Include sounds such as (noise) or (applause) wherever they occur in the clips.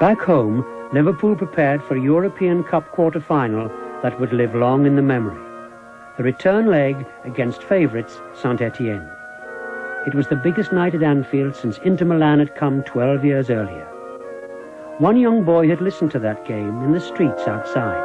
Back home, Liverpool prepared for a European Cup quarter-final that would live long in the memory. The return leg against favourites Saint-Étienne. It was the biggest night at Anfield since Inter Milan had come 12 years earlier. One young boy had listened to that game in the streets outside.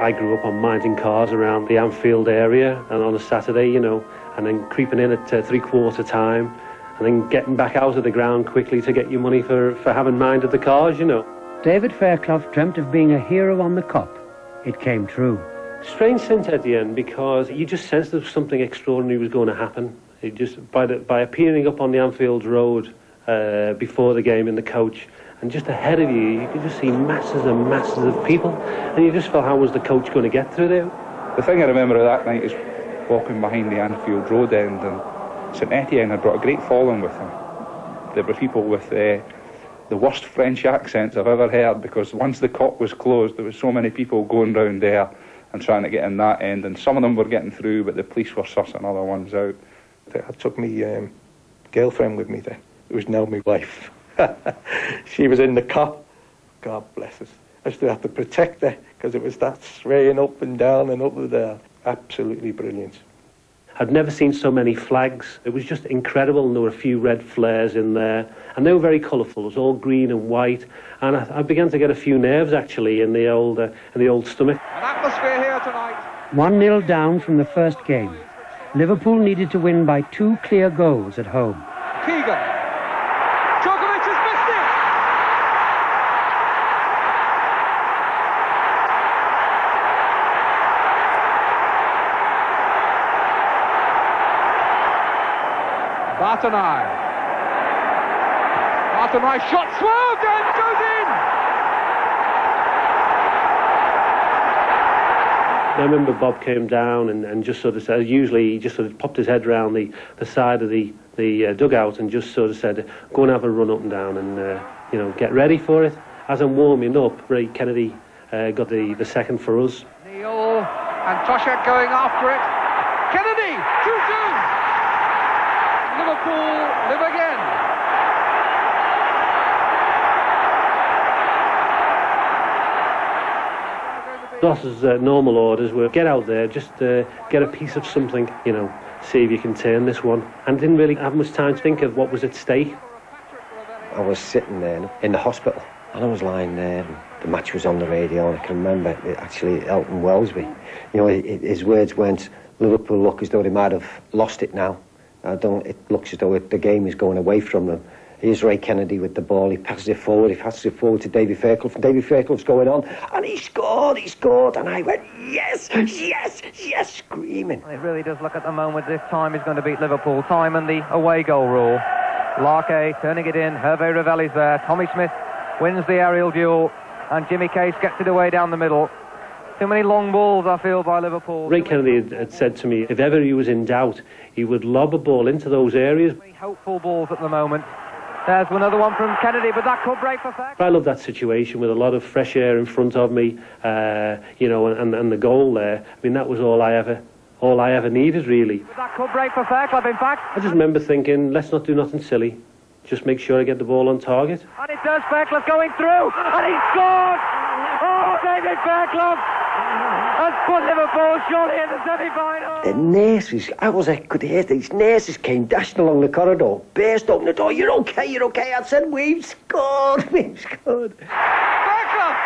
I grew up on minding cars around the Anfield area and on a Saturday, you know, and then creeping in at uh, three-quarter time and then getting back out of the ground quickly to get your money for, for having minded the cars, you know. David Fairclough dreamt of being a hero on the Kop. It came true. Strange Saint Etienne because you just sensed that something extraordinary was going to happen. It just by the, by appearing up on the Anfield Road uh, before the game in the coach, and just ahead of you, you could just see masses and masses of people, and you just felt how was the coach going to get through there. The thing I remember of that night is walking behind the Anfield Road end, and St Etienne had brought a great following with them. There were people with uh, the worst French accents I've ever heard because once the Kop was closed, there was so many people going round there and trying to get in that end, and some of them were getting through, but the police were sussing other ones out. I took my um, girlfriend with me then, It was now my wife. (laughs) she was in the Kop. God bless us. I used to have to protect her because it was that swaying up and down and up and down. Absolutely brilliant. I'd never seen so many flags. It was just incredible. And there were a few red flares in there, and they were very colourful. It was all green and white, and I, I began to get a few nerves actually in the old uh, in the old stomach. An atmosphere here tonight. One 0 down from the first game. Liverpool needed to win by two clear goals at home. Bathenay. Bathenay shot swerved and goes in. I remember Bob came down and, and just sort of said, usually he just sort of popped his head round the, the side of the, the uh, dugout and just sort of said, go and have a run up and down and, uh, you know, get ready for it. As I'm warming up, Ray Kennedy uh, got the, the second for us. Neal and Toshack going after it. Kennedy, too soon. Liverpool live again. Ross's uh, normal orders were get out there, just uh, get a piece of something, you know, see if you can turn this one. And didn't really have much time to think of what was at stake. I was sitting there in the hospital and I was lying there. The match was on the radio, and I can remember it, actually Elton Welsby. You know, it, his words weren't Liverpool look as though they might have lost it now. I don't. It looks as though it, the game is going away from them. Here's Ray Kennedy with the ball. He passes it forward. He passes it forward to David Fairclough. And David Fairclough's going on, and he scored. He scored, and I went yes, yes, yes, screaming. It really does look at the moment this time is going to beat Liverpool. Time and the away goal rule. Larqué turning it in. Hervé Revelli's there. Tommy Smith wins the aerial duel, and Jimmy Case gets it away down the middle. Too many long balls, I feel, by Liverpool. Ray Kennedy had, had said to me, if ever he was in doubt, he would lob a ball into those areas. Very hopeful balls at the moment. There's another one from Kennedy, but that could break for fact. I love that situation with a lot of fresh air in front of me, uh, you know, and, and the goal there. I mean, that was all I ever, all I ever needed, really. But that could break for Fairclough, in fact. I just remember thinking, let's not do nothing silly. Just make sure I get the ball on target. And it does. Fairclough going through, and he scored. Oh, David Fairclough has Liverpool surely in the semi-final. The nurses, I was, I could hear these nurses came dashing along the corridor, burst open the door. You're okay, you're okay. I said, we've scored, (laughs) we've scored. Fairclough.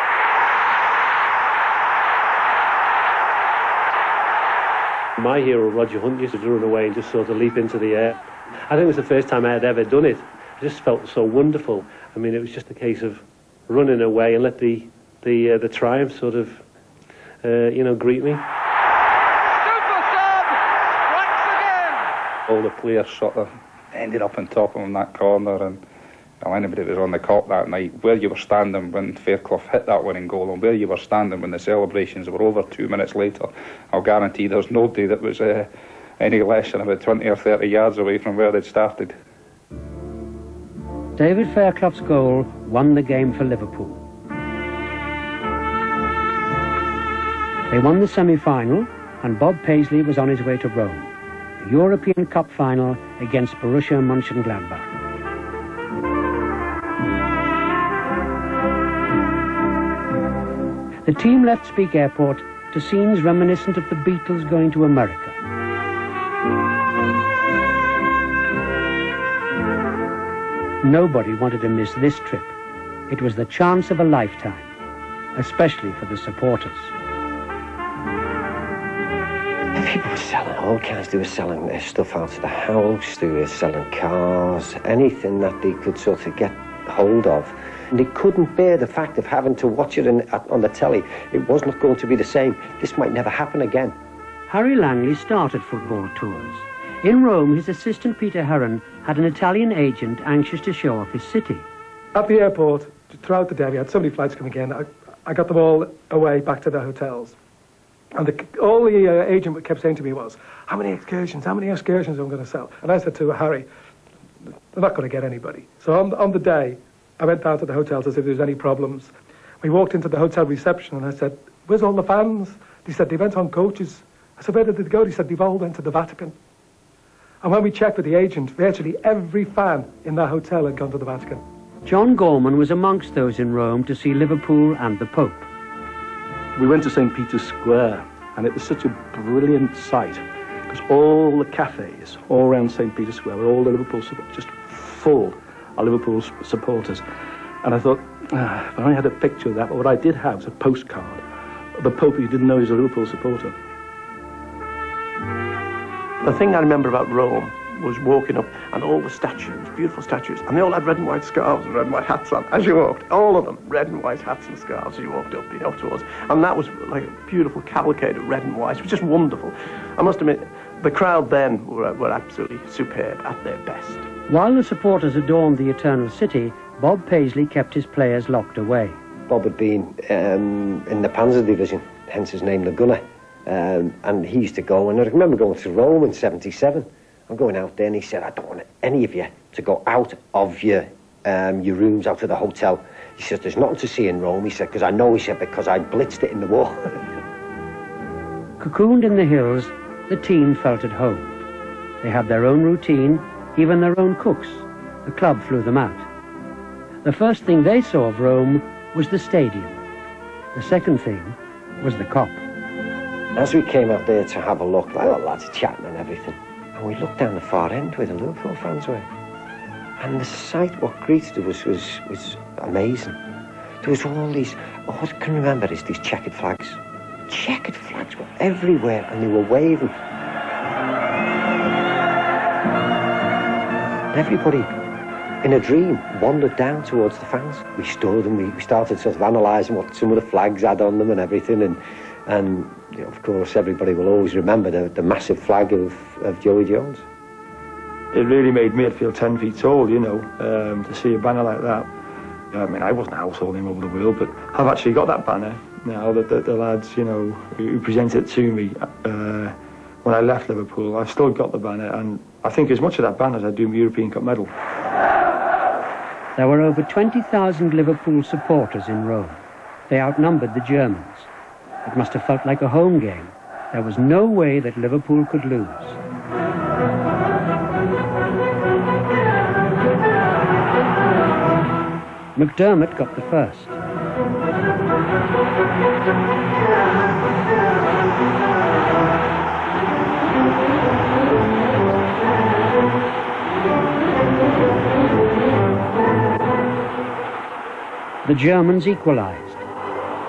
My hero, Roger Hunt, used to run away and just sort of leap into the air. I think it was the first time I had ever done it. I just felt so wonderful. I mean, it was just a case of running away and let the the uh, the triumph sort of, uh, you know, greet me. Super sub. Strikes again. All the players sort of ended up on top of him in that corner, and well, anybody that was on the Kop that night, where you were standing when Fairclough hit that winning goal, and where you were standing when the celebrations were over two minutes later, I'll guarantee there's nobody that was uh, any less than about 20 or 30 yards away from where they'd started. David Fairclough's goal won the game for Liverpool. They won the semi-final and Bob Paisley was on his way to Rome, the European Cup final against Borussia Mönchengladbach. The team left Speke Airport to scenes reminiscent of the Beatles going to America. Nobody wanted to miss this trip. It was the chance of a lifetime, especially for the supporters. People were selling all kinds. They were selling their stuff out of the house. They were selling cars, anything that they could sort of get hold of. And they couldn't bear the fact of having to watch it in, on the telly. It was not going to be the same. This might never happen again. Harry Langley started football tours. In Rome, his assistant Peter Heron had an Italian agent anxious to show off his city. At the airport, throughout the day, we had so many flights coming in. I, I got them all away back to their hotels. And the, all the uh, agent kept saying to me was, how many excursions, how many excursions am I going to sell? And I said to Harry, they're not going to get anybody. So on, on the day, I went down to the hotel to see if there was any problems. We walked into the hotel reception and I said, where's all the fans? He said, they went on coaches. I said, where did they go? He said, they've all went to the Vatican. And when we checked with the agent, virtually every fan in that hotel had gone to the Vatican. John Gorman was amongst those in Rome to see Liverpool and the Pope. We went to St. Peter's Square, and it was such a brilliant sight because all the cafes all around St. Peter's Square were all the Liverpool supporters, just full of Liverpool supporters. And I thought, ah, if I only had a picture of that, but what I did have was a postcard of the Pope who didn't know he was a Liverpool supporter. The thing I remember about Rome was walking up and all the statues, beautiful statues, and they all had red and white scarves and red and white hats on as you walked. All of them, red and white hats and scarves as you walked up, you know, towards. And that was like a beautiful cavalcade of red and white. It was just wonderful. I must admit, the crowd then were, were absolutely superb at their best. While the supporters adorned the Eternal City, Bob Paisley kept his players locked away. Bob had been um, in the Panzer Division, hence his name, the Gunner. Um, and he used to go, and I remember going to Rome in 77. I'm going out there, and he said, I don't want any of you to go out of your, um, your rooms, out of the hotel. He said, there's nothing to see in Rome. He said, because I know, he said, because I blitzed it in the war. (laughs) Cocooned in the hills, the team felt at home. They had their own routine, even their own cooks. The club flew them out. The first thing they saw of Rome was the stadium. The second thing was the Kop. As we came out there to have a look, like the lads chatting and everything, and we looked down the far end where the Liverpool fans were. And the sight, what greeted us was, was amazing. There was all these, all I can remember is these checkered flags. Checkered flags were everywhere and they were waving. everybody, in a dream, wandered down towards the fans. We stood and we, we started sort of analysing what some of the flags had on them and everything. And and you know, of course, everybody will always remember the, the massive flag of, of Joey Jones. It really made me feel 10 feet tall, you know, um, to see a banner like that. I mean, I wasn't a household name over the world, but I've actually got that banner now that the, the, lads, you know, who presented it to me uh, when I left Liverpool. I've still got the banner, and I think as much of that banner as I do my European Cup medal. There were over 20,000 Liverpool supporters in Rome. They outnumbered the Germans. It must have felt like a home game. There was no way that Liverpool could lose. McDermott got the first. The Germans equalised.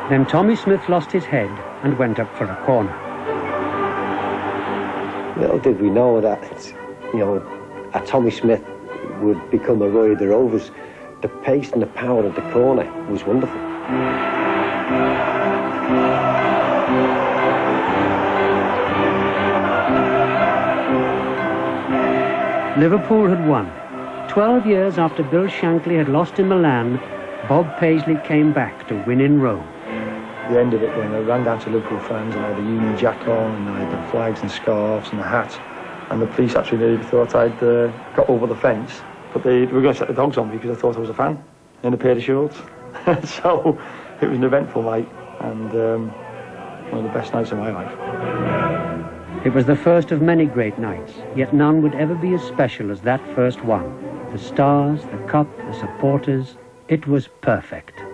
Then Tommy Smith lost his head and went up for a corner. Little did we know that, you know, a Tommy Smith would become a Roy of the Rovers. The pace and the power of the corner was wonderful. Liverpool had won. Twelve years after Bill Shankly had lost in Milan, Bob Paisley came back to win in Rome the end of it when I ran down to Liverpool fans and I had a Union Jack on and I had the flags and scarves and the hat and the police actually nearly thought I'd uh, got over the fence but they, were going to set the dogs on me because I thought I was a fan in a pair of shorts (laughs) so it was an eventful night and um, one of the best nights of my life. It was the first of many great nights, yet none would ever be as special as that first one. The stars, the cup, the supporters, it was perfect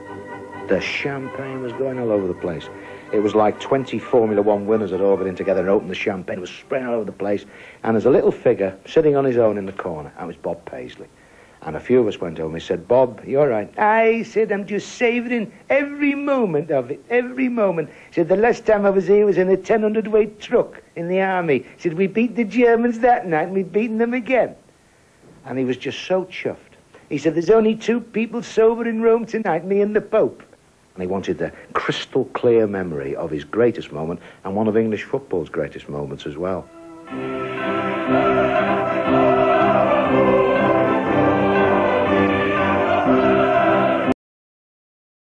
the champagne was going all over the place. It was like 20 Formula One winners had all got in together and opened the champagne. It was spraying all over the place. And there's a little figure sitting on his own in the corner. That was Bob Paisley. And a few of us went over and said, Bob, you're right. I said, I'm just savouring every moment of it, every moment. He said, the last time I was here was in a 1000 weight truck in the army. He said, we beat the Germans that night and we've beaten them again. And he was just so chuffed. He said, there's only two people sober in Rome tonight, me and the Pope. And he wanted the crystal clear memory of his greatest moment and one of English football's greatest moments as well.